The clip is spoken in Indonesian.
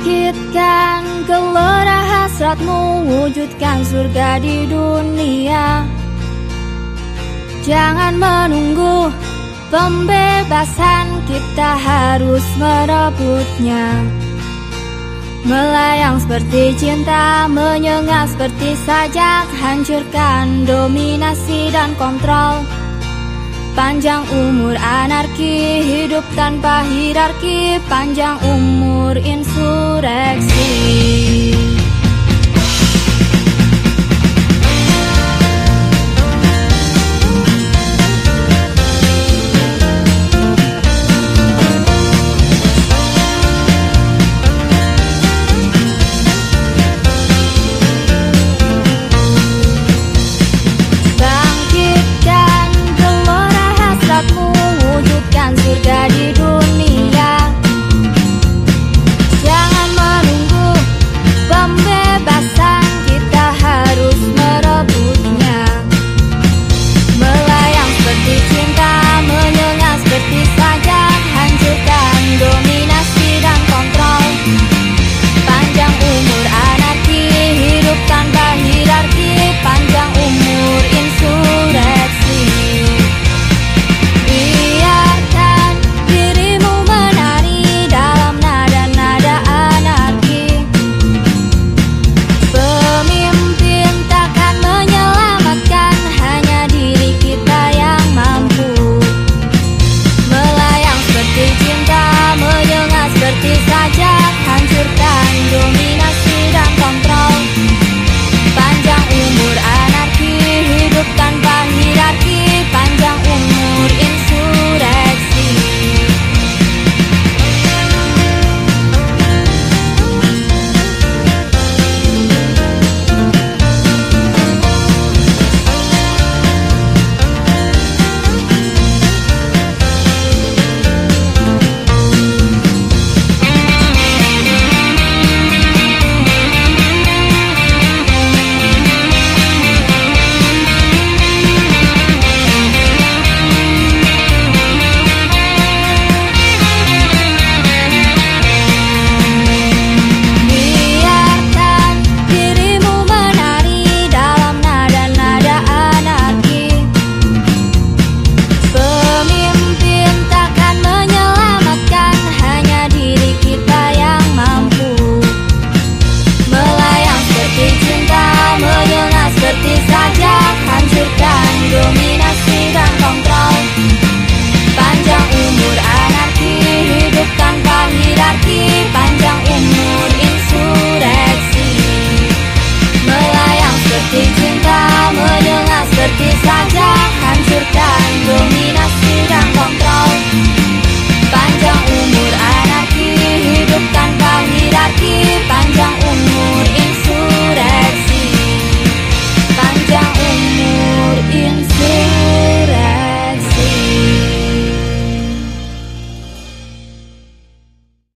Bangkitkan gelora hasratmu Wujudkan surga di dunia. Jangan menunggu pembebasan Kita harus merebutnya. Melayang seperti cinta Menyengat seperti sajak Hancurkan dominasi dan kontrol Panjang umur anarki, hidup tanpa hierarki Panjang umur insurreksi